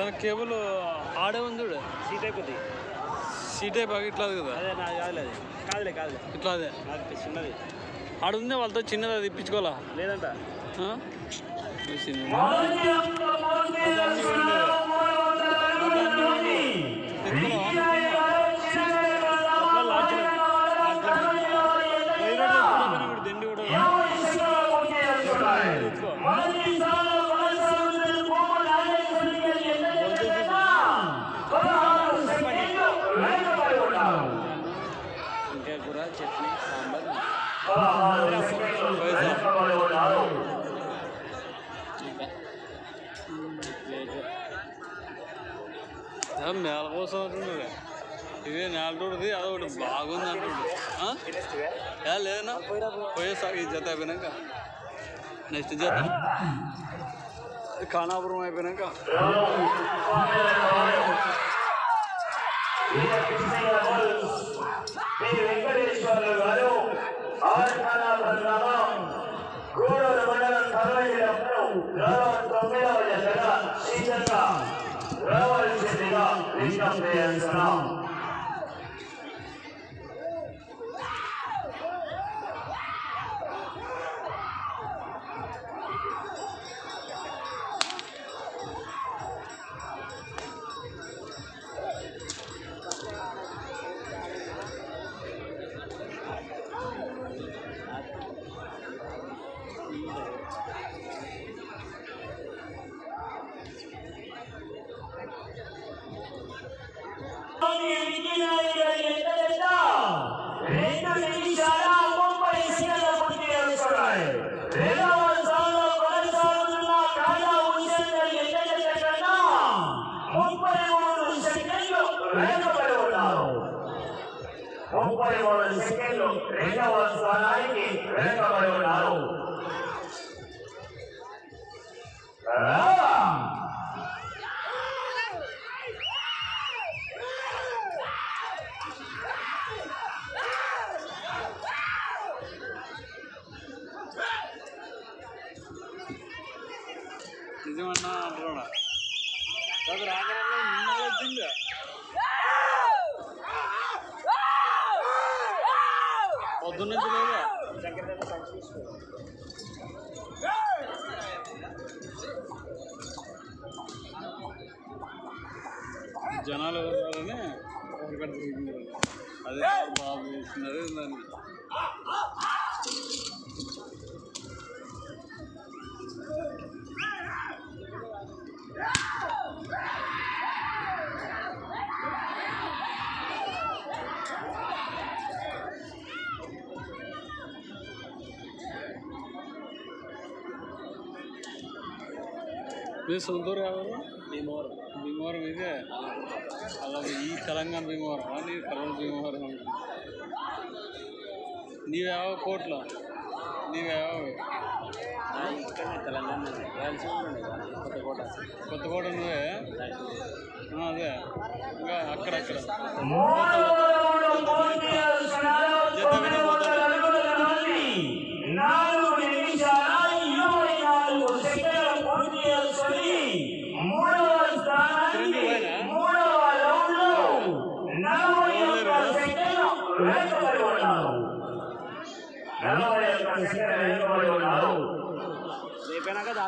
దాని కేబుల్ ఆడే ఉంది చూడు. సీట్ అయిపోతుంది సీటే బాగా ఇట్లా కదా. అదే నాకు కాదులే అది. కాదులే కాదులే. ఇట్లా అదే. నాకు చిన్నది. ఆడ ఉంది వాళ్ళతో చిన్నది అది ఇప్పించుకోవాలా? లేదంట. కూర చట్నీ సాంబార్. నేల కోసం అంటుండే ఇదే నేల రోడ్ది అదొకటి బాగుంది అంటుండే ఏ, లేదన్నా? పోయేసా ఈ జత అయిపోయినాక. నెక్స్ట్ జత. ఖానాపురం అయిపోయినాక. శ్రీ వెంకటేశ్వర్లు గారు ఆర్ఖానాపురం గ్రామం గూడూరు మండలం సర్వైనప్పుడు గౌరవ తొమ్మిదవ జతగా శ్రీజంగా రావాల్సిందిగా విజ్ఞప్తి చేస్తున్నాం ముప్పై మూడు సెకండ్లు రెండవ స్థానానికి వెనుకబడి ఉన్నారు ఆ! నిజమన్నా అంటున్నా అది రాకరాలో నిన్న వచ్చింది పొద్దున్నుంచి లేదా జనాలు ఎవరాలని ఒకటి తిరిగింది అదే బాబు చేస్తున్నారు దాన్ని మీ సొంత ఊరు ఎవరు భీమవరం భీమవరం ఇదే అలాగే ఈ తెలంగాణ భీమవరం నీ కర్నూలు భీమవరం. నీవేవో కోట్లో నీవేవో ఇక్కడనే తెలంగాణ కొత్తకోట కొత్తకోట నువ్వే అదే ఇంకా అక్కడక్కడ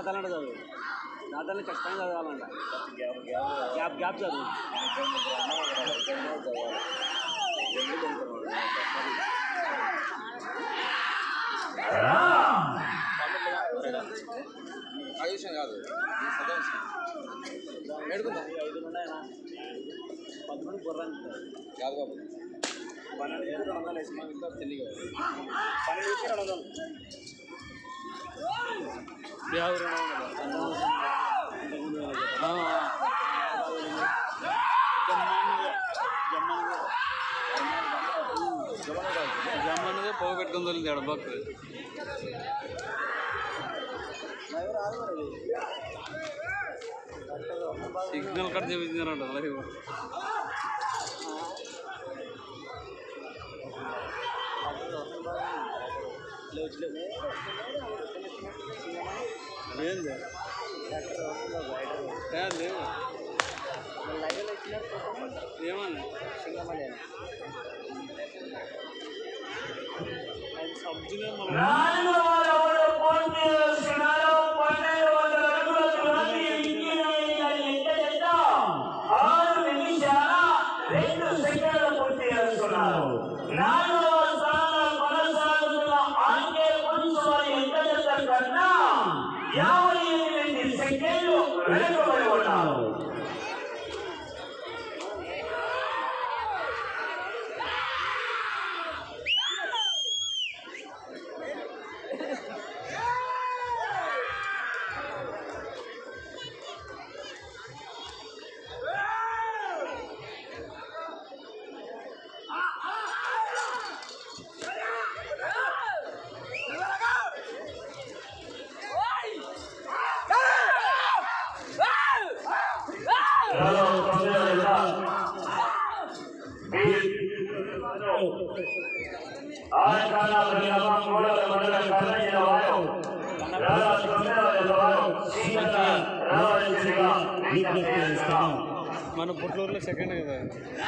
దాతాలంట చదువు. దాతాలని ఖచ్చితంగా చదవాలంట. గ్యాప్ గ్యాప్ చదువు. విషయం కాదు. ఉన్నాయనా పదమూడు గుర్రాన్ని కాదు. బాబు పన్నెండు వేలు రెండు వందలు వేసి తెలియదు. పన్నెండు వేసి రెండు వందలు. యాభై జమ్మన్నదే పోగొట్టుకుని తోలింది ఎడబక్కు డ్రైవర్ సిగ్నల్ కట్ చేయించారంట లైవ్ ఏంది? లేవు ఏమన్నా? సబ్జీనే రెండు సెకండ్లు పూర్తి చేస్తున్నారు ఐదవ స్థానంలో కొనసాగుతున్న జమన్న గారు బిజెపి అమ్మాయి కమ్మాయి వారి ఎంత చేశారు కన్నా ఇరవై ఏడు సెకండ్లు వెనుకబడి ఉన్నారు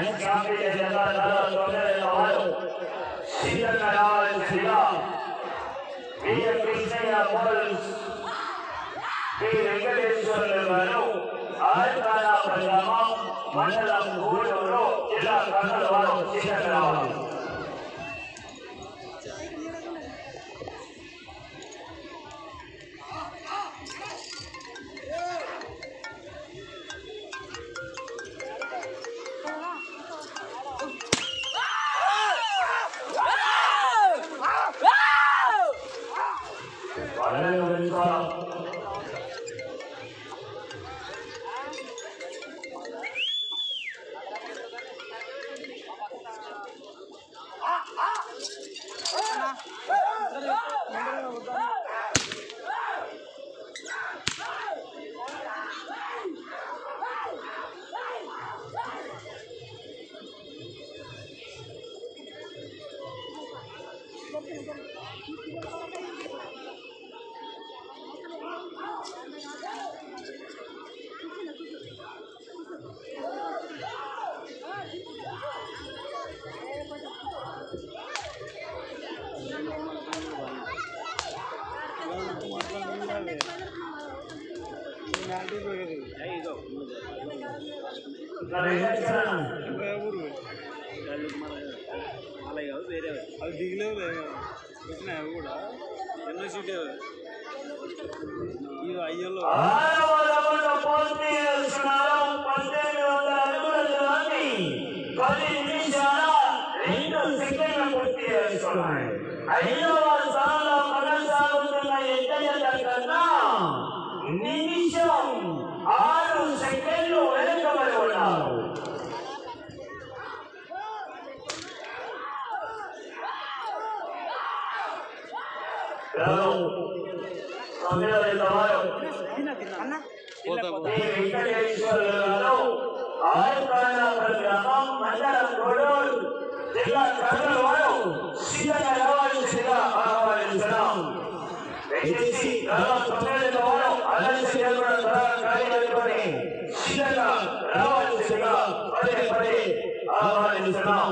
ஐந்தாமிலே சென்றார்கள் சிங்கங்களால் சிவா வீர கிருஷ்ணய முதல் ஸ்ரீ வெங்கடேஸ்வரர் வரும் ஆழ்வாரா பரிணாமம் மண்டலம் ஊழலோ எல்லா கண்ணல் வரும் சிங்கங்களால் అలాగే కాదు వేరే అది దిగలేవు వచ్చినాయి అవి కూడా ఎన్నో సీట్ ఈ అయ్యలో ఆరవ రౌండ్ పూర్తి చేస్తున్నారు పద్దెనిమిది వందల అడుగుల దూరాన్ని పది నిమిషాల రెండు సెకండ్లు పూర్తి చేస్తున్నాయి ఐదవ తొమ్మిదవ వారు పోతా శ్రీ వెంకటేశ్వరులు గారు ఆరుకాల గ్రామం మండల జిల్లా కర్నూలు వారు సిద్ధంగా రావాల్సిందిగా ఆహ్వానిస్తున్నాం దయచేసి దాదాపు తొమ్మిది వారు అలాంటి సేవలు కూడా కార్యక్రమాన్ని సిద్ధంగా రావాల్సిందిగా పదే పదే ఆహ్వానిస్తున్నాం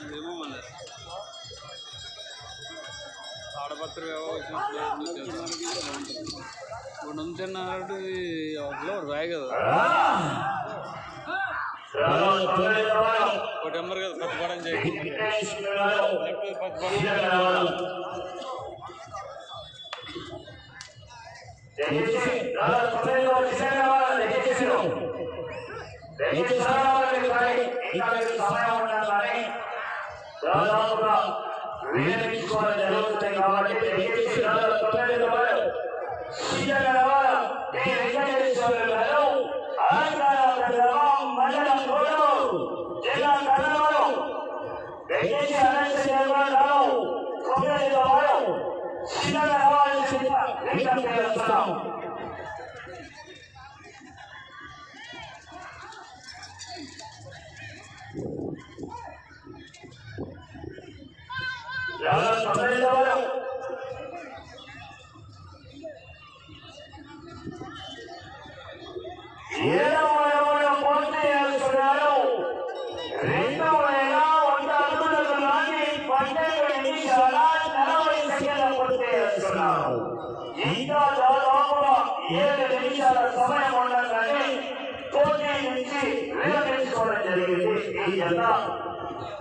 ఇదేమో మన ఆడపత్ర వ్యవహారం ఇప్పుడు నుంచున్నట్టు అట్లా రాయి కదా దాదాపు ఒక నెంబర్ కదా ప్రతిపాదన చేయకుండా విఘ్నేశ్వరుడు దాదాపుగా వినియోగించుకోవడం జరుగుతుంది కాబట్టి దయచేసి దాదాపు తొమ్మిది 没钱呐